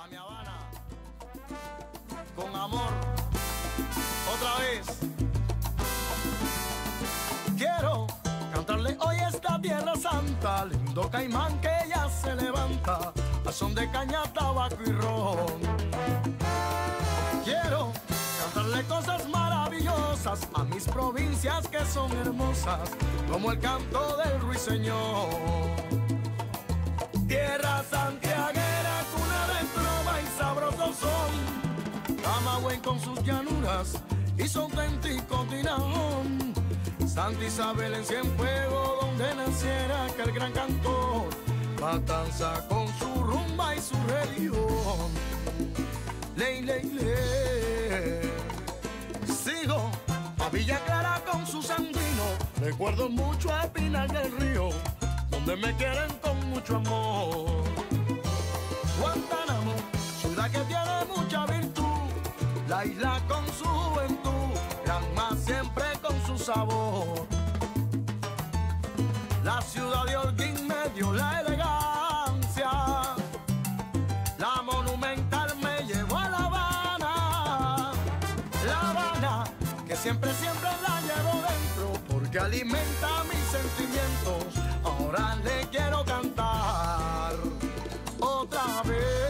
pa' mi Habana. Con amor, otra vez. Quiero cantarle hoy esta tierra santa, lindo caimán que ya se levanta, a son de caña, tabaco y ron. Quiero cantarle cosas maravillosas a mis provincias que son hermosas, como el canto del ruiseñor. Tierra santiaguera, Camagüey con sus llanuras y su auténtico tinajón. Santa Isabel en Cienfuegos, donde naciera aquel gran cantor. Matanza con su rumba y su religión. Ley, ley, ley. Sigo a Villa Clara con su sandino. Recuerdo mucho a Pinal del Río, donde me quieren con mucho amor. baila con su juventud, calma siempre con su sabor. La ciudad de Holguín me dio la elegancia, la monumental me llevó a La Habana, La Habana que siempre, siempre la llevo dentro porque alimenta mis sentimientos. Ahora le quiero cantar otra vez.